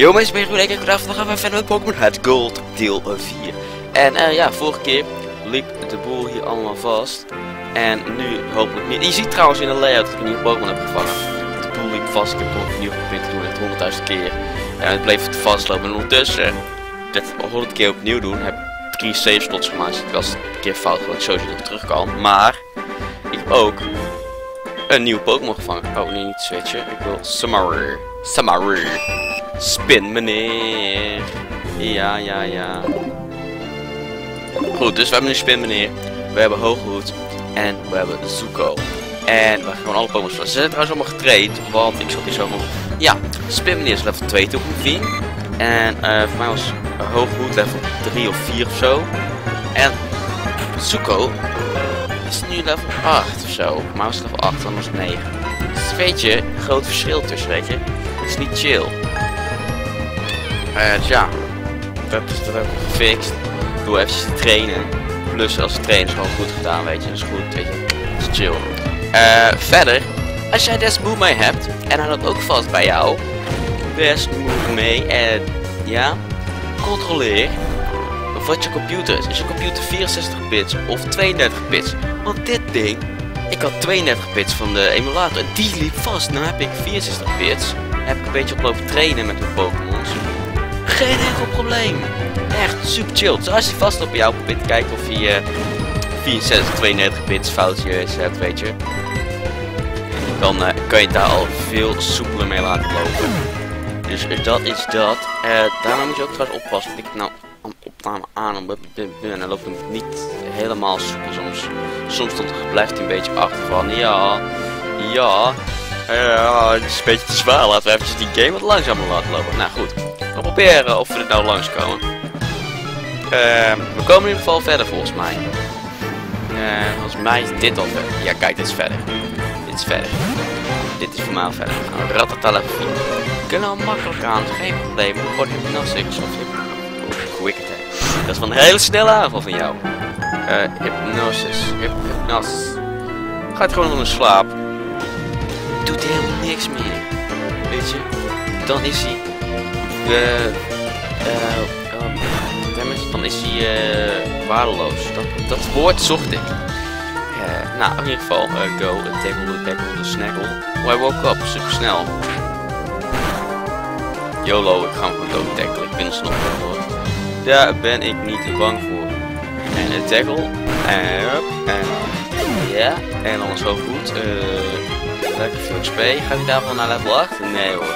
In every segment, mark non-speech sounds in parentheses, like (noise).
Yo mensen, ben je goed? Ik vandaag gaan we verder met Pokémon Het Gold deel 4. En eh, ja, vorige keer liep de boel hier allemaal vast. En nu hopelijk niet. Je ziet trouwens in de layout dat ik een nieuwe Pokémon heb gevangen. De boel liep vast, ik heb het opnieuw geprobeerd te doen, echt honderdduizend keer. En het bleef vastlopen. En ondertussen, dit honderd keer opnieuw doen, heb ik drie save slots gemaakt. Dus ik was een keer fout dat ik sowieso nog terug kan. Maar, ik ook een nieuwe Pokémon gevangen. Oh nee, niet switchen. Ik wil Summer. Summer. Spin meneer. Ja, ja, ja. Goed, dus we hebben nu Spin meneer. We hebben Hooghoed. En we hebben Zuko. En we gaan gewoon alle Pokémon Ze zijn trouwens allemaal getraind. Want ik zat hier zo van... Ja, Spin meneer is level 2 toe ongeveer. En uh, voor mij was Hooghoed level 3 of 4 of zo. En Zuko is nu level 8 of zo. Maar was level 8, dan was het 9. Dus weet je, groot verschil tussen, weet je. Het is niet chill. Uh, ja, dat is dat we gefixt. Ik doe even trainen. Plus als trainen is gewoon goed gedaan, weet je. Dat is goed, weet je. Dat is chill. Uh, verder, als jij Des mee hebt en hij loopt ook vast bij jou, Des Move mee en ja, controleer wat je computer is. Is je computer 64 bits of 32 bits? Want dit ding, ik had 32 bits van de emulator en die liep vast. Nu heb ik 64 bits. Heb ik een beetje oplopen trainen met mijn Pokémon's. Geen enkel probleem. Echt super chill. Dus als je vast op jou probeert te kijken of je uh, 64, 32 bits foutjes hebt, weet je. Dan uh, kan je daar al veel soepeler mee laten lopen. Dus dat is dat. daarna moet je ook trouwens oppassen. Ik nou opname aan en dan loopt hem niet helemaal soepel soms. Soms blijft hij een beetje achter van ja, ja, ja, het is een beetje te zwaar. Laten we eventjes die game wat langzamer laten lopen. Nou goed, we proberen of we er nou langskomen. Uh, we komen in ieder geval verder volgens mij. Uh, volgens mij is dit al verder. Ja kijk, dit is verder. Dit is verder. Dit is voor mij al verder. Nou, ratatala Kunnen we makkelijk aan, geen probleem. Gewoon hypnostics of quick attack. Dat is van een hele snelle aanval van jou. Uh, hypnosis. Hyp hypnosis. Gaat gewoon onder slaap. Doet helemaal niks meer. Weet je. Dan is hij... Uh, um, dan is hij uh, waardeloos. Dat, woord zocht ik. Uh, nou, in ieder geval, uh, go, tackle, tackle, de snackle. Oh, I woke up, super snel. YOLO, ik ga hem gewoon dood. Ik ben snel hoor. Daar ben ik niet bang voor. En een tackle. En En ja. En dan zo goed. Lekker veel XP. Ga ik daarvan naar level 8? Nee hoor.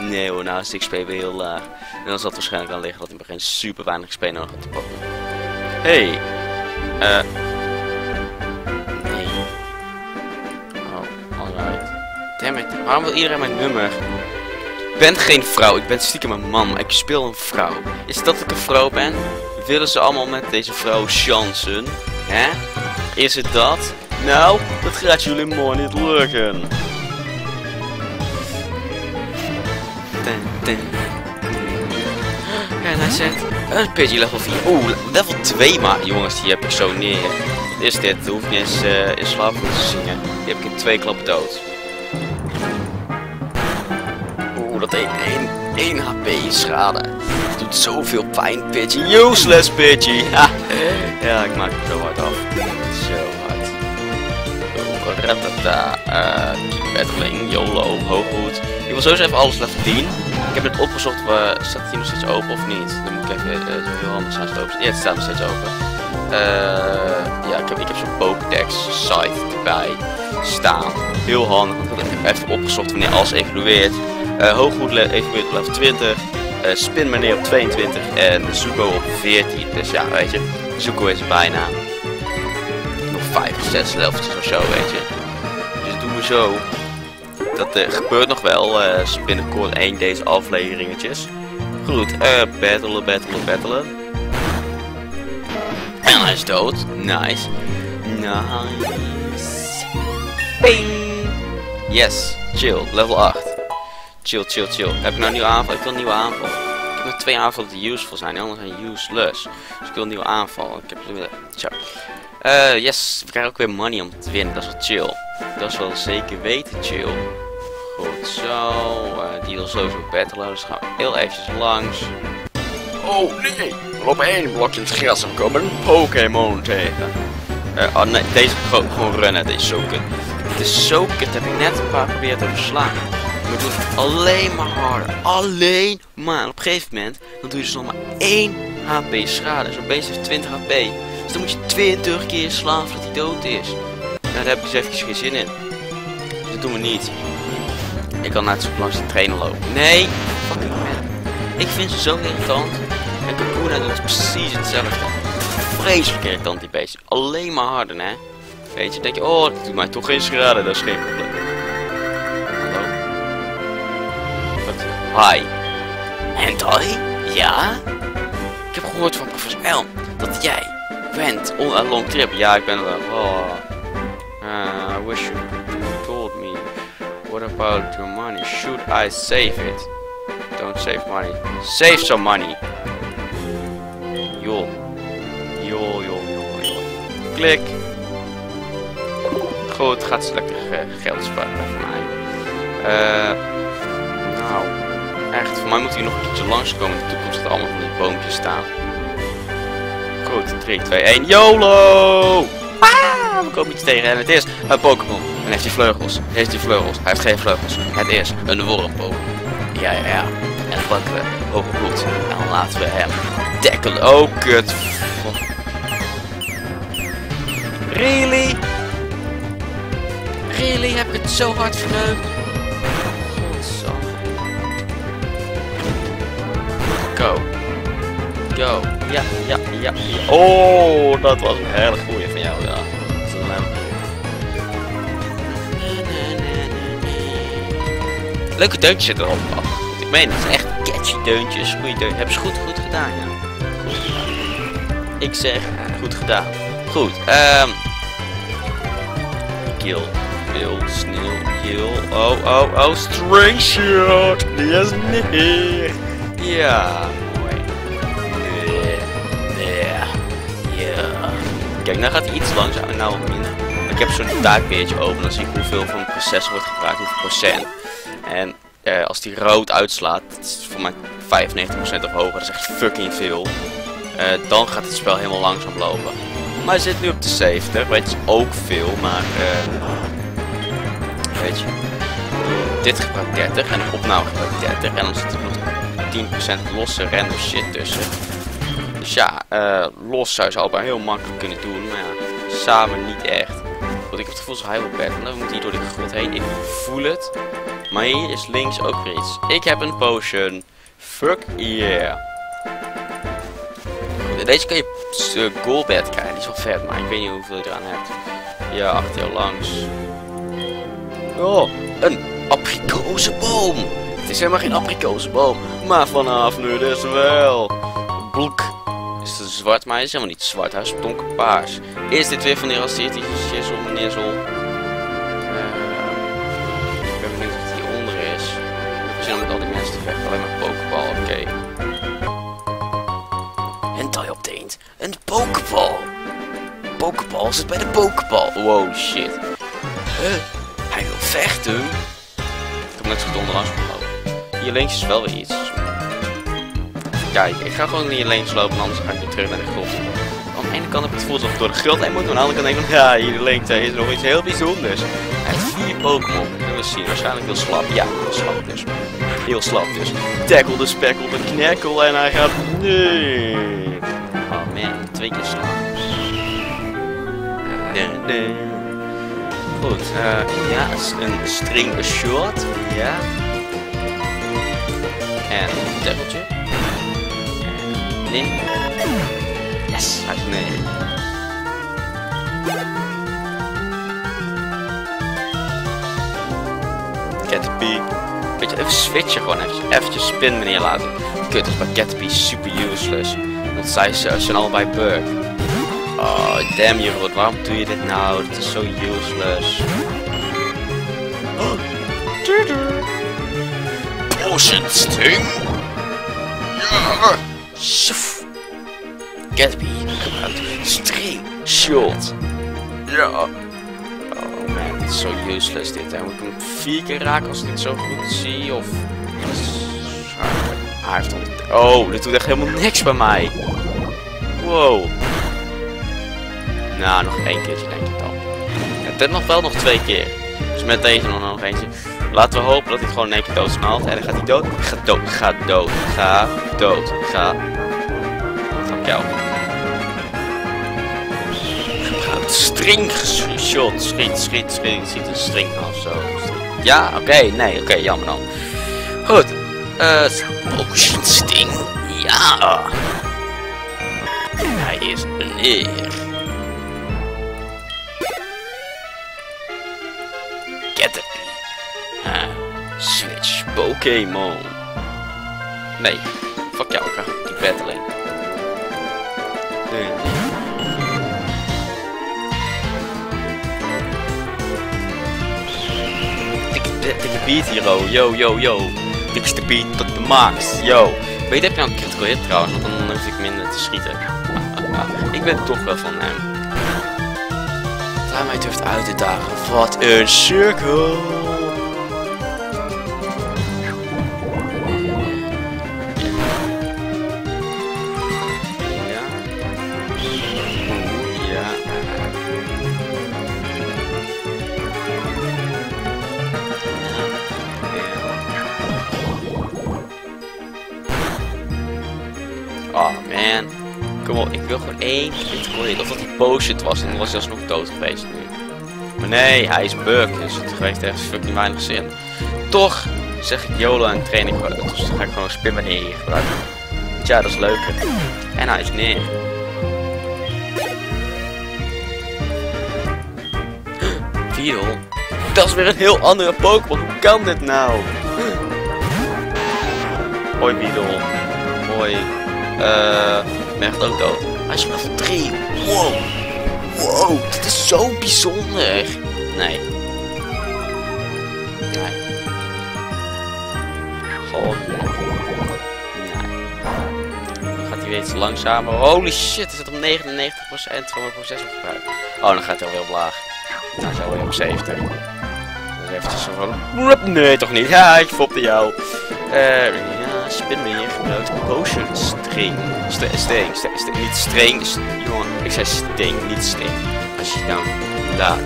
Nee hoor, nou is de weer heel laag. En dan zal het waarschijnlijk aan liggen dat hij begin super weinig XP nodig had te pakken. Hey. Eh. nee. Oh, alright. Dammit. Waarom wil iedereen mijn nummer? Ik ben geen vrouw, ik ben stiekem een man, ik speel een vrouw. Is het dat ik een vrouw ben? Willen ze allemaal met deze vrouw chansen? Hè? Is het dat? Nou, dat gaat jullie mooi niet lukken. En hij zegt, een Pidgey level 4. Oeh, level 2 maar. Jongens, die heb ik zo neer. Wat is dit? Hoef ik niet eens uh, in slaap te zingen. Die heb ik in twee klappen dood. dat 1, 1, 1 HP schade. Doet zoveel pijn, Pidgey. Useless, Pidgey. (laughs) ja, ik maak het zo hard af. Zo hard. Oh. Uh, battling, YOLO, hooggoed. Ik wil sowieso even alles level 10. Ik heb het opgezocht, uh, staat hier nog steeds open of niet? Dan moet ik even uh, heel handig zijn open. Ja, het staat nog steeds open. Uh, ja, ik heb, ik heb zo'n Pokédex site erbij staan. Heel handig, ik heb even opgezocht wanneer alles evolueert. Uh, Hooggoed eventueel op level 20. Uh, Spin meneer op 22. En Zuko op 14. Dus ja, weet je. Zuko is bijna. Nog 5 of 6 levels of zo, weet je. Dus doen we zo. Dat uh, gebeurt nog wel. Uh, binnenkort één deze afleveringetjes. Goed, uh, battelen, battelen, battelen. En hij is dood. Nice. Nice. Bing. Yes, chill, level 8. Chill, chill, chill. Heb ik nou een nieuwe aanval? Ik wil een nieuwe aanval. Ik heb nog twee aanvallen die useful zijn. Die andere zijn useless. Dus ik wil een nieuwe aanval. Ik heb... Tja. Uh, yes, we krijgen ook weer money om te winnen. Dat is wel chill. Dat is wel zeker weten chill. Goed, zo. eh, die wil sowieso battlen, dus gaan we heel eventjes langs. Oh nee, op één blokje in het gras en we komen een Pokémon tegen. Eh, oh nee, deze gewoon, gewoon runnen, deze is zo kut. Het is zo kut, heb ik net een paar geprobeerd te verslaan. Maar wordt alleen maar harder. Alleen maar. Op een gegeven moment, dan doe je dus nog maar 1 HP schade. Zo'n beest heeft 20 HP. Dus dan moet je 20 keer slaan voordat hij dood is. Nou, daar heb ik dus even geen zin in. Dus dat doen we niet. Ik kan net zo langs de trainer lopen. Nee, fucking man. Ik vind ze zo irritant. En Kakuna doet precies hetzelfde. Vreselijk irritant die beest. Alleen maar harder, hè. Weet je, denk je, oh, dat doet mij toch geen schade. Dat is geen probleem. Hi. Hentai? Ja? Ik heb gehoord van professor Elm dat jij went on a long trip. Ja, ik ben wel. Oh. Uh, I wish you told me. What about your money? Should I save it? Don't save money. Save some money. Joh. Joh, joh, joh, joh. Klik. Goed, gaat ze lekker eh, geld sparen voor mij. Eh, nou, echt, voor mij moet hij nog een keertje langskomen de toekomst dat allemaal van die boompjes staan. Goed, 3, 2, 1, YOLO! Ah, we komen iets tegen en het is een Pokémon. En heeft hij vleugels? Heeft hij vleugels? Hij heeft geen vleugels. Het is een worm Ja, ja, ja. En dan pakken we hoge bloed. En dan laten we hem tackelen. Oh, kut. Really? Really? Heb ik het zo hard verneukt? Go. Go. Ja, ja, ja, ja. Oh, dat was een hele goeie van jou, ja. Leuke deuntjes zitten erop. Oh, ik meen, het zijn echt catchy deuntjes. Goeie deuntjes. Hebben ze goed, goed gedaan, ja. Goed. Ik zeg, goed gedaan. Goed, ehm... Kill. Heel snel, heel. Oh, oh, oh, string shot. Die is. Ja, mooi. Nee, nee, ja. Kijk, nou gaat hij iets langzamer. Nou, minder. Ik heb zo'n taakbeertje open. Dan zie ik hoeveel van de processor wordt gebruikt, hoeveel procent. En eh, als die rood uitslaat, dat is voor mij 95% of hoger. Dat is echt fucking veel. Eh, dan gaat het spel helemaal langzaam lopen. Maar hij zit nu op de 70, weet je, is ook veel, maar eh, weet je. Dit gebruikt 30 en de opname gebruikt 30 en dan zit er nog 10% losse random shit tussen. Dus ja, eh, los zou je ze allebei heel makkelijk kunnen doen, maar ja, samen niet echt. Want ik heb het gevoel dat hij wil battelen, we moeten hier door de grot heen, ik voel het. Maar hier is links ook weer iets. Ik heb een potion. Fuck yeah. Deze kan je uh, Golbat krijgen, die is wel vet, maar ik weet niet hoeveel je eraan hebt. Ja, achter jou langs. Oh, een abrikozenboom. Is helemaal geen abrikozenboom, maar vanaf nu dus wel. Blok. Is het zwart, maar is helemaal niet zwart, hij is donkerpaars. Is dit weer van die racistische shizzle, meneer Zol? ik ben benieuwd wat hieronder is. Ik zie dan met al die mensen te vechten, alleen maar pokeball, oké. Hentai update. Een pokeball. Pokeball zit bij de pokeball. Wow, shit. Huh? Hij wil vechten? Ik heb net zo gelopen. Hier links is wel weer iets. Kijk, ik ga gewoon hier links lopen, anders ga ik weer terug naar de grot. Aan de ene kant heb ik het gevoel dat ik door de grot heen moet, maar aan de andere kant denk ik van, ja, hier links is nog iets heel bijzonders. Hij heeft vier Pokémon, kunnen we zien. Waarschijnlijk heel slap. Ja, heel slap dus. Heel slap dus. Tackle de spekkel, de knerkel en hij gaat... Nee. Oh man, twee keer slaan. Nee, nee. Goed, eh, ja, is een string short, ja. En tackeltje. Nee. Yes, is nee. Caterpie. Weet je, even switchen gewoon eventjes. Eventjes spin meneer laten. Kut, is bij Caterpie super useless. Want zij ze zijn allebei bug. Oh, damn je rot, waarom doe je dit nou? Het is zo useless. Oh. Potion sting. Ja. Suf. Gatsby gebruikt string shot. Ja. Oh man, is zo useless dit. Hè. Moet ik hem vier keer raken als ik het zo goed zie? Of... Hij heeft. Oh, dit doet echt helemaal niks bij mij. Wow. Nou, nog één keertje denk ik dan. En dit nog wel nog twee keer. Dus met deze nog eentje. Laten we hopen dat hij gewoon in één keer doodsmaalt. En dan gaat hij dood. Ga dood. Ga dood. Ga dood. Ga. Fuck jou. String shot. Schiet, schiet, schiet. Schiet een string of zo. Ja, oké. Nee, oké. jammer dan. Goed. Eh, Potion Sting. Ja. Hij is neer. Pokémon. Nee, fuck jou, ik ga die battling. Nee, nee. Dikke beat hero, yo yo yo. Dikste beat tot de max, yo. Weet heb je nou een critical hit trouwens, want dan hoef ik minder te schieten. (laughs) ik ben toch wel van hem. Mij durft uit te dagen. Wat een cirkel. Wil gewoon één hit. Of dat die potion was en dan was hij alsnog dood geweest nu. Maar nee, hij is bug, dus het heeft echt fucking weinig zin. Toch zeg ik YOLO en train ik. Dus dan ga ik gewoon spin neer gebruiken. Tja, dat is leuker. En hij is neer. (gasps) Viedel. Dat is weer een heel andere Pokémon. Hoe kan dit nou? Hoi Beedle. Hoi. Uh, merkt ook dood. Is level 3. Wow. Wow, dit is zo bijzonder. Nee. Nee. Gewoon. Nee. Dan gaat hij weer iets langzamer. Holy shit, hij zit op 99% van mijn processorgebruik. Oh, dan gaat hij alweer op laag. Nou, zo weer op 70. Dus eventjes zo van... Nee, toch niet. Ja, ik fopte jou. Eh, spin me hier gebruikt. Potion string. St sting, st niet string. St jongen, ik zei sting, niet sting. Als je nou daar. Nee.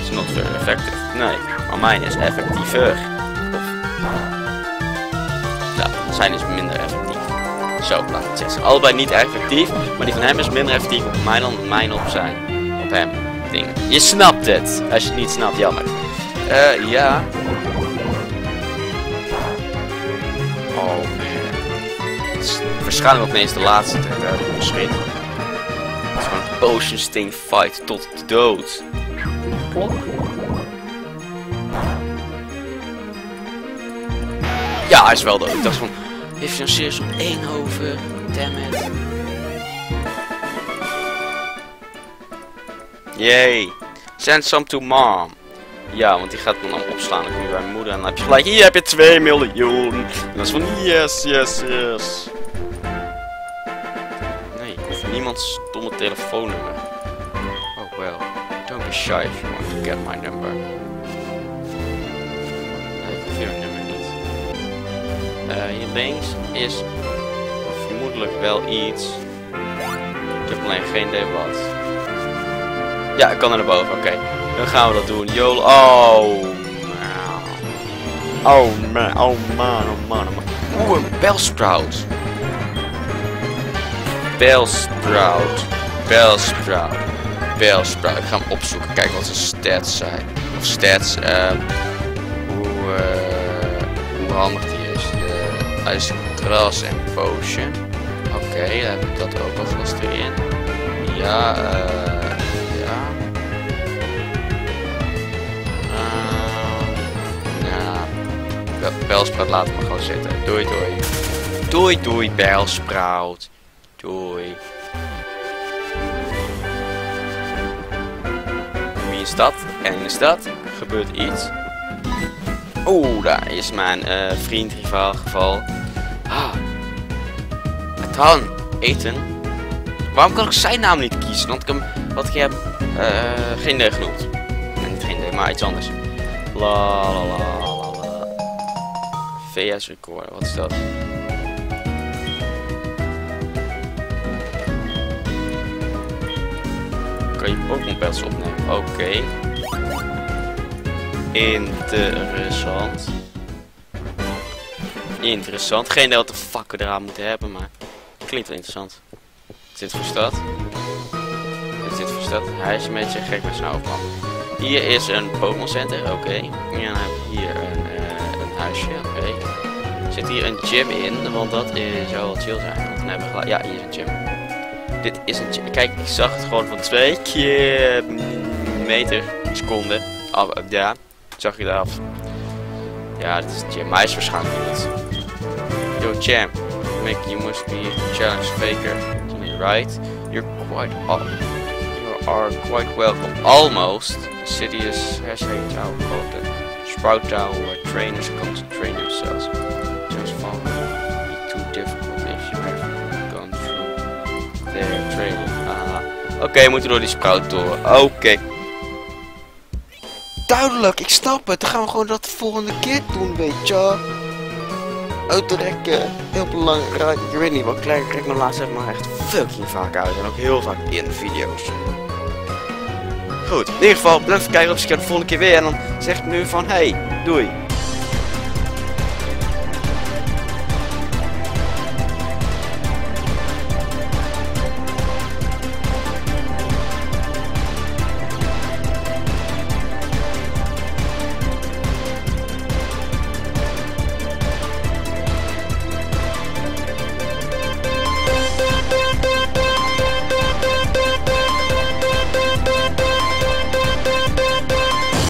It's not very effective. Nee, maar mijn is effectiever. Ja, zijn is minder effectief. Zo, laat het zeggen. Allebei niet effectief, maar die van hem is minder effectief op mij dan mijn op zijn. Op hem. Ding. Je snapt het. Als je het niet snapt, jammer. Eh, uh, ja. Oh man. Het is waarschijnlijk ook ineens de laatste te hebben geschiet. Het is gewoon een potion sting fight tot de dood. Ja, hij is wel dood. Ik dacht van, heeft je een series op één over? Damn it. Yay. Send some to mom. Ja, want die gaat dan opslaan. Dan kom je bij mijn moeder en dan heb je gelijk, hier heb je 2 miljoen. En dat is van, yes, yes, yes. Nee, ik hoef niemands stomme telefoonnummer. Oh well, don't be shy if you want to get my number. Nee, ik hoef je nummer niet. Uh, hier links is vermoedelijk wel iets. Ik heb alleen geen idee wat. Ja, ik kan naar boven, oké. Dan gaan we dat doen. YOLO. Oh. Oh man, oh man, oh man, oh man. Oeh, een Bellsprout. Bellsprout. Bellsprout. Bellsprout. Ik ga hem opzoeken. Kijken wat zijn stats zijn. Of stats. Uh, hoe, uh, hoe handig die is. Uh, hij is en potion. Oké, heb ik dat ook alvast erin. Ja, eh... Belsprout laten we gewoon zitten. Doei doei. Doei doei Belsprout. Doei. Wie is dat? En de stad gebeurt iets. Oeh, daar is mijn uh, vriend rivaal geval. Ah. Het eten. Waarom kan ik zijn naam niet kiezen? Want ik hem, wat ik heb, eh, geen idee genoemd. Nee, niet geen idee, maar iets anders. La la la. VS wat is dat? Kan je Pokémon Battles opnemen? Oké. Interessant. Interessant. Geen idee wat de fuck we eraan moeten hebben, maar klinkt wel interessant. Is dit voor stad? Dit voor stad? Hij is een beetje gek met zijn hoofdman. Hier is een Pokémon Center, oké. En dan heb je hier Zit hier een gym in, want dat is, zou wel chill zijn. Want dan hebben we. Ja, hier is een gym. Dit is een gym. Kijk, ik zag het gewoon van twee keer meter, seconde. Oh, ja, zag je daar af. Ja, dit is een gym. Maar hij waarschijnlijk niet. Yo, champ. Mick, you must be challenge faker. Right? You're quite up. You are quite welcome. Almost. The city is has a town called the Sprout Town where trainers come to themselves. Okay, we moeten door die Sprout toren. Oké. Duidelijk, ik snap het. Dan gaan we gewoon dat de volgende keer doen, weet je uitrekken. Heel belangrijk. Ik weet niet wat klein. Ik kijk me laatst zeg maar echt fucking vaak uit. En ook heel vaak in de video's. Goed, in ieder geval, bedankt voor het kijken. Op de volgende keer weer. En dan zeg ik nu van, hey, doei.